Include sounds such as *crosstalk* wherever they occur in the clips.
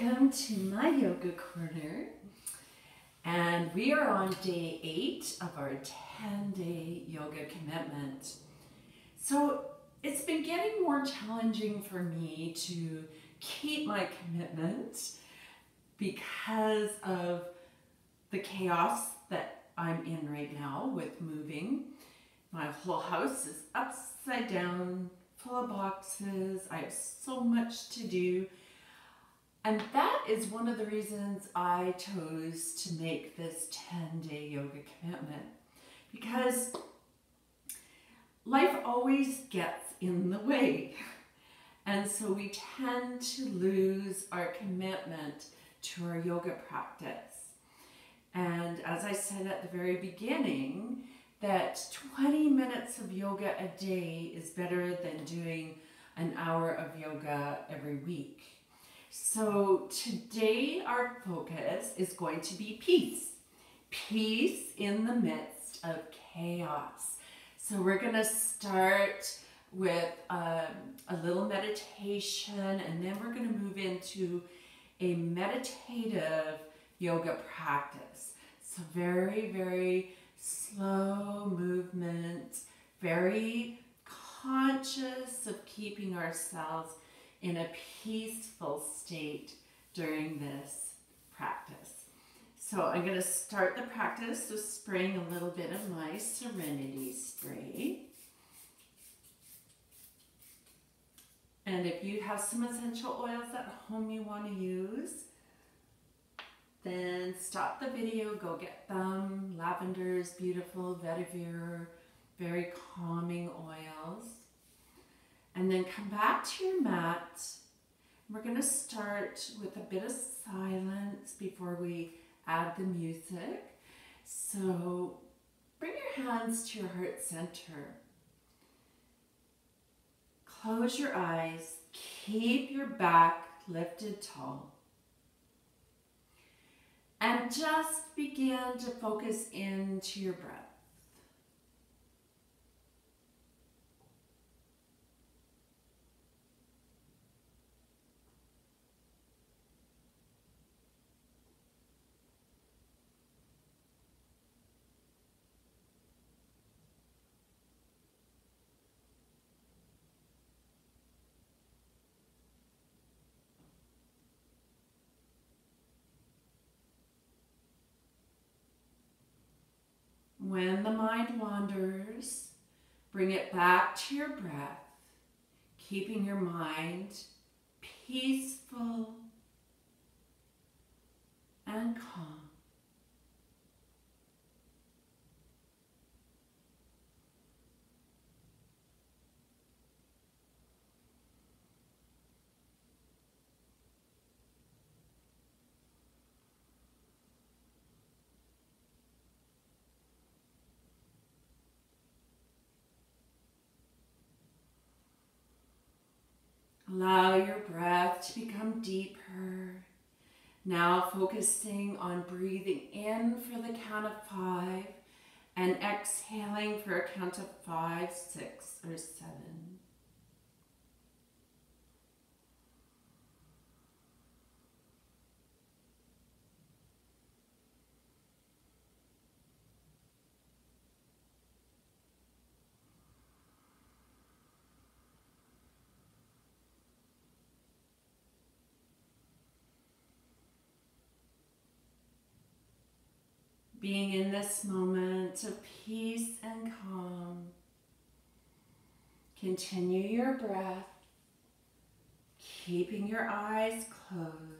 Welcome to my yoga corner. And we are on day eight of our 10 day yoga commitment. So it's been getting more challenging for me to keep my commitment because of the chaos that I'm in right now with moving. My whole house is upside down, full of boxes. I have so much to do. And that is one of the reasons I chose to make this 10 day yoga commitment because life always gets in the way. And so we tend to lose our commitment to our yoga practice. And as I said at the very beginning, that 20 minutes of yoga a day is better than doing an hour of yoga every week. So today our focus is going to be peace. Peace in the midst of chaos. So we're going to start with um, a little meditation and then we're going to move into a meditative yoga practice. So very, very slow movement, very conscious of keeping ourselves in a peaceful state during this practice. So I'm going to start the practice with spraying a little bit of my Serenity Spray. And if you have some essential oils at home you want to use, then stop the video, go get them. Lavender is beautiful, vetiver, very calming oils. And then come back to your mat. We're going to start with a bit of silence before we add the music. So bring your hands to your heart center. Close your eyes. Keep your back lifted tall. And just begin to focus into your breath. When the mind wanders, bring it back to your breath, keeping your mind peaceful and calm. Allow your breath to become deeper. Now focusing on breathing in for the count of five and exhaling for a count of five, six, or seven. Being in this moment of peace and calm. Continue your breath, keeping your eyes closed.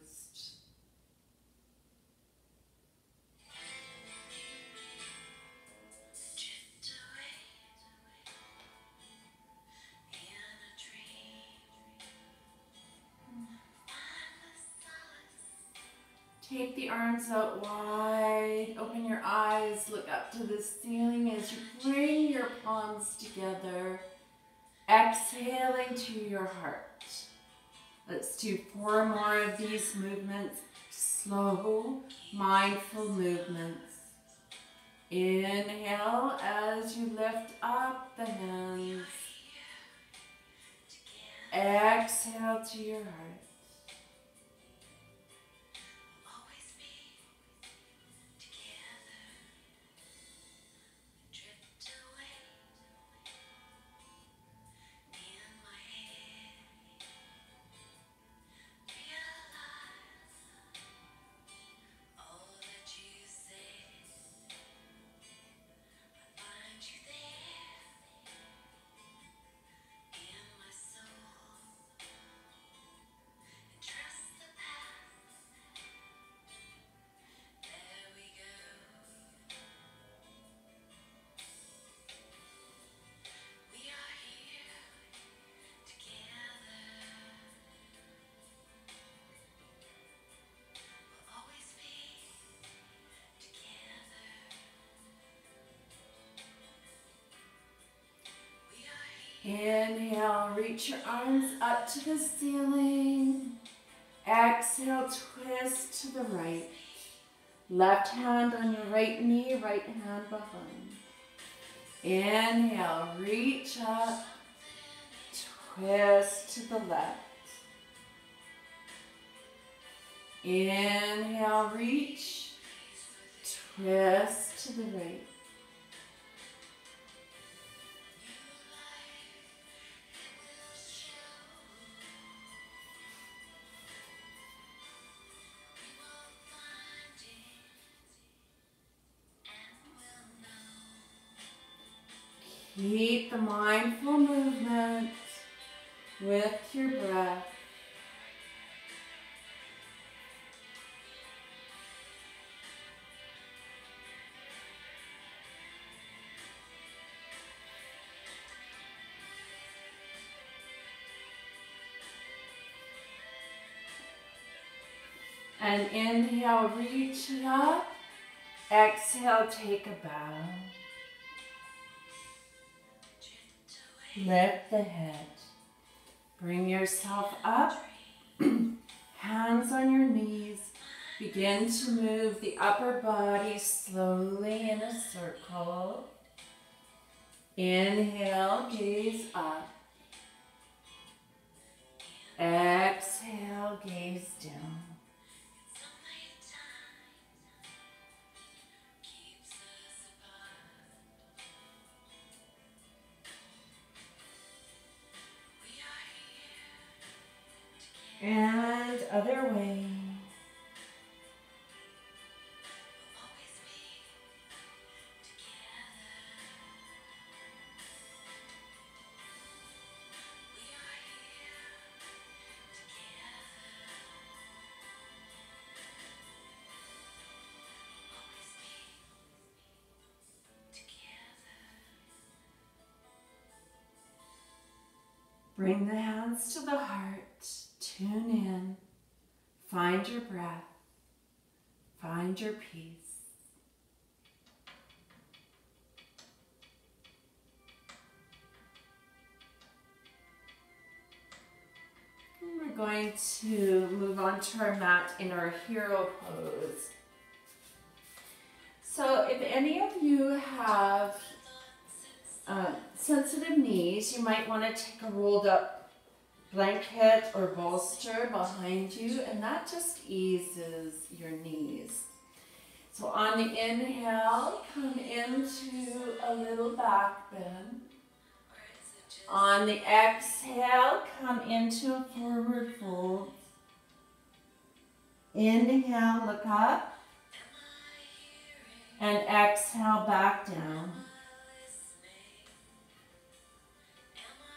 Take the arms out wide. Open your eyes. Look up to the ceiling as you bring your palms together. Exhaling to your heart. Let's do four more of these movements. Slow, mindful movements. Inhale as you lift up the hands. Exhale to your heart. Reach your arms up to the ceiling. Exhale, twist to the right. Left hand on your right knee, right hand behind. Inhale, reach up, twist to the left. Inhale, reach, twist to the right. Keep the mindful movement with your breath. And inhale, reach up. Exhale, take a bow. Lift the head. Bring yourself up. *clears throat* Hands on your knees. Begin to move the upper body slowly in a circle. Inhale, gaze up. Exhale, gaze down. And other way. Bring the hands to the heart. Tune in. Find your breath. Find your peace. we're going to move on to our mat in our hero pose. So if any of you have uh, sensitive knees, you might want to take a rolled up blanket or bolster behind you, and that just eases your knees. So on the inhale, come into a little back bend. On the exhale, come into a forward fold. Inhale, look up. And exhale, back down.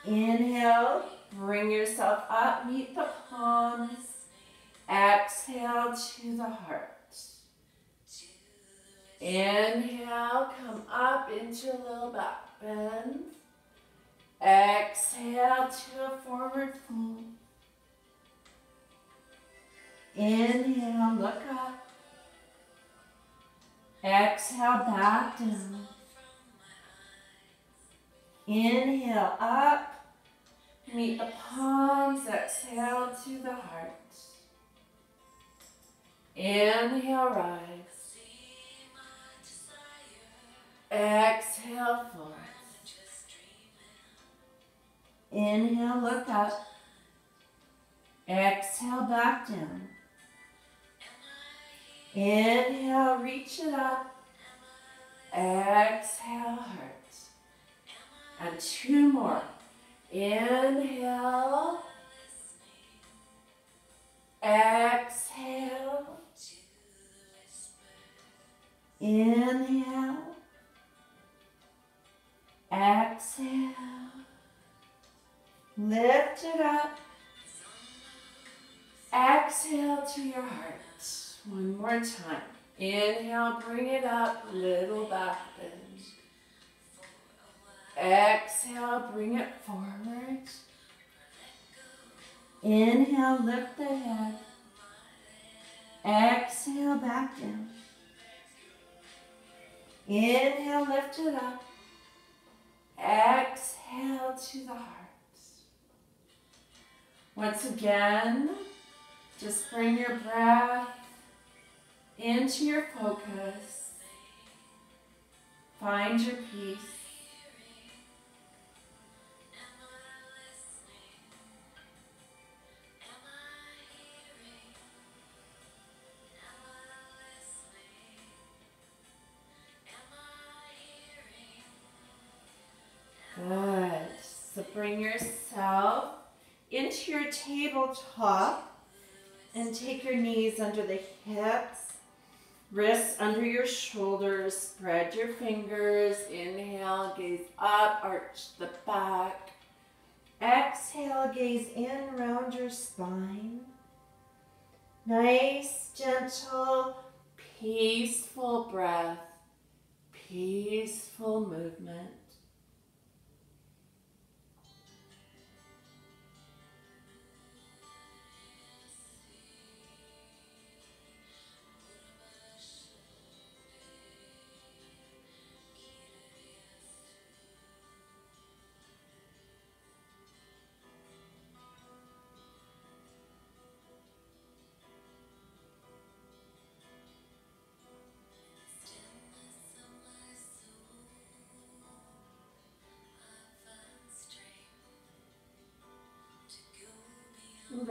Inhale, bring yourself up, meet the palms. Exhale to the heart. Inhale, come up into a little back bend. Exhale to a forward fold. Inhale, look up. Exhale, back down. Inhale, up. Meet the palms, exhale to the heart. Inhale, rise. Exhale, forth. Inhale, look up. Exhale, back down. Inhale, reach it up. Exhale, heart. And two more. Inhale. Exhale. Inhale. Exhale. Lift it up. Exhale to your heart. One more time. Inhale, bring it up, little back. Exhale, bring it forward. Inhale, lift the head. Exhale, back down. Inhale, lift it up. Exhale to the heart. Once again, just bring your breath into your focus. Find your peace. Tabletop and take your knees under the hips, wrists under your shoulders, spread your fingers, inhale, gaze up, arch the back. Exhale, gaze in round your spine. Nice, gentle, peaceful breath, peaceful movement.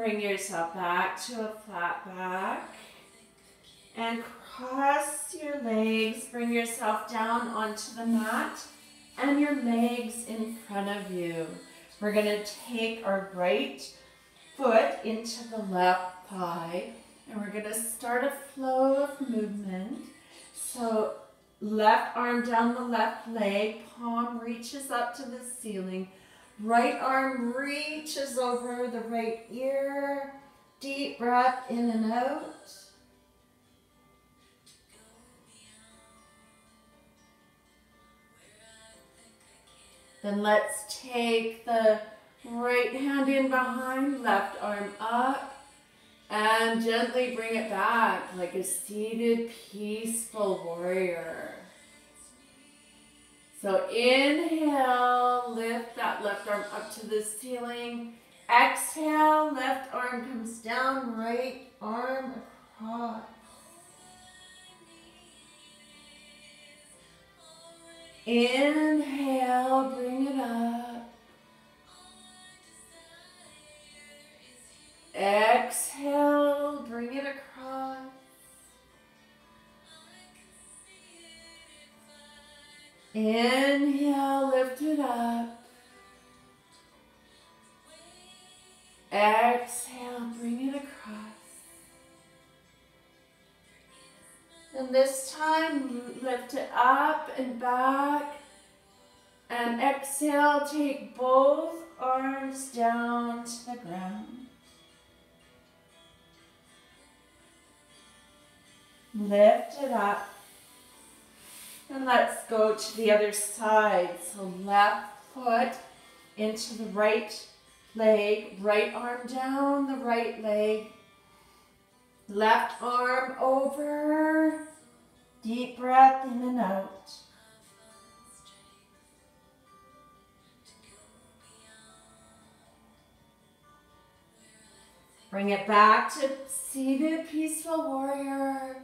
Bring yourself back to a flat back. And cross your legs. Bring yourself down onto the mat and your legs in front of you. We're going to take our right foot into the left thigh and we're going to start a flow of movement. So left arm down the left leg, palm reaches up to the ceiling. Right arm reaches over the right ear. Deep breath in and out. Then let's take the right hand in behind, left arm up, and gently bring it back like a seated peaceful warrior. So inhale, lift that left arm up to the ceiling. Exhale, left arm comes down, right arm across. Inhale, This time, lift it up and back. And exhale, take both arms down to the ground. Lift it up. And let's go to the other side. So left foot into the right leg, right arm down the right leg, left arm over, deep breath in and out. Bring it back to seated peaceful warrior.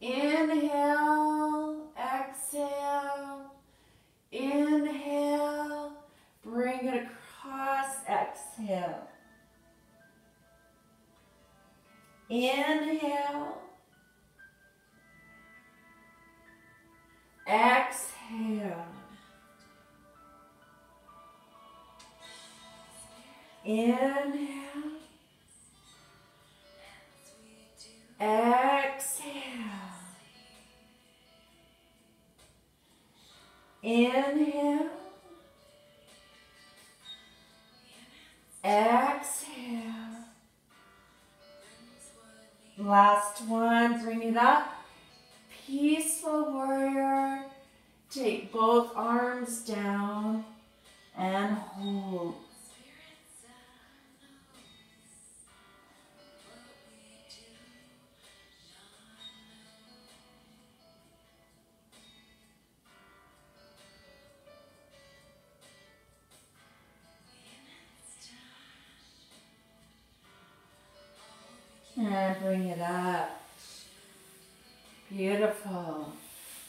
Inhale, exhale, inhale, bring it across, exhale. Inhale, exhale. Inhale, exhale. Inhale. Exhale. Last one, bring it up. Peaceful warrior. Take both arms down and hold.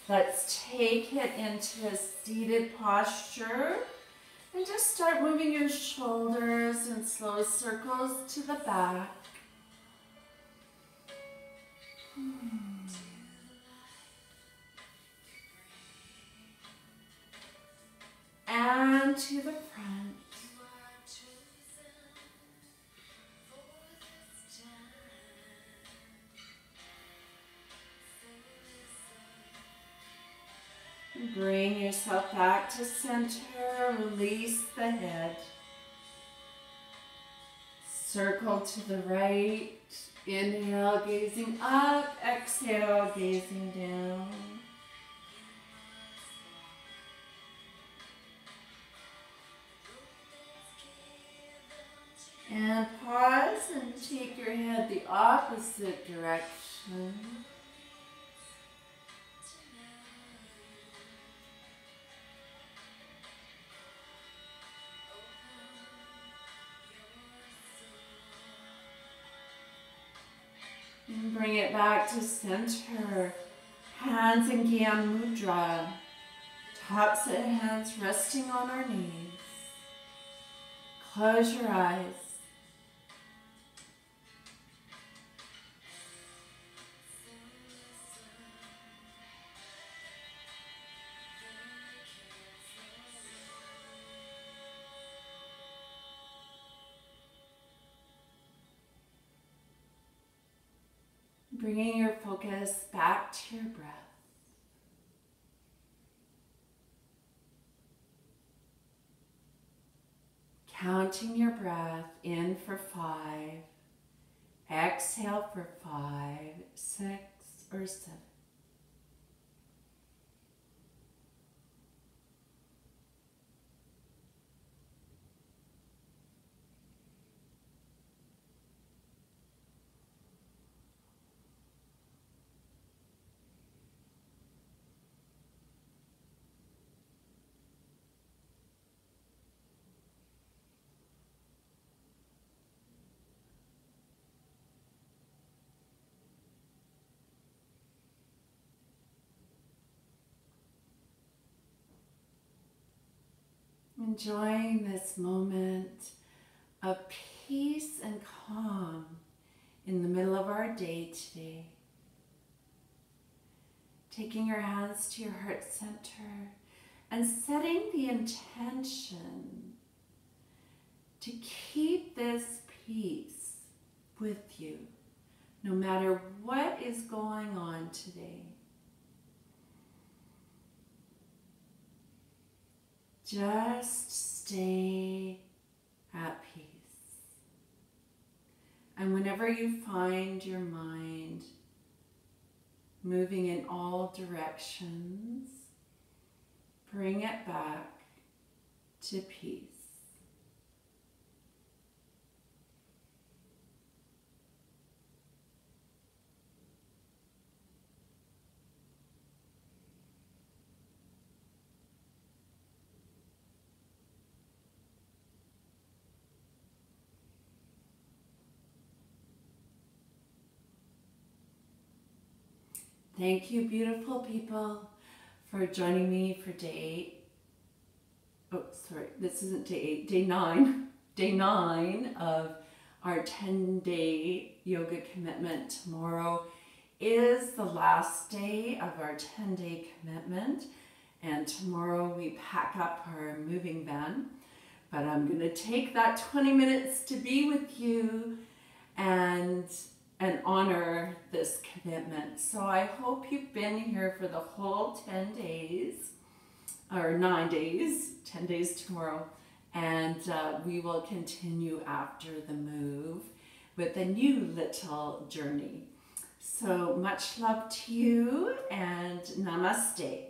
Let's take it into a seated posture. And just start moving your shoulders in slow circles to the back. Hmm. And to the front. Bring yourself back to center. Release the head. Circle to the right. Inhale, gazing up. Exhale, gazing down. And pause and take your head the opposite direction. Back to center. Hands in Gyan Mudra. Tops of hands resting on our knees. Close your eyes. Bringing your focus back to your breath. Counting your breath in for five, exhale for five, six, or seven. Enjoying this moment of peace and calm in the middle of our day today. Taking your hands to your heart center and setting the intention to keep this peace with you no matter what is going on today. Just stay at peace. And whenever you find your mind moving in all directions, bring it back to peace. Thank you, beautiful people, for joining me for day eight. Oh, sorry, this isn't day eight, day nine. *laughs* Day nine of our 10 day yoga commitment. Tomorrow is the last day of our 10 day commitment, and tomorrow we pack up our moving van. But I'm going to take that 20 minutes to be with you and and honor this commitment. So I hope you've been here for the whole 10 days, or nine days, 10 days tomorrow, and uh, we will continue after the move with a new little journey. So much love to you and namaste.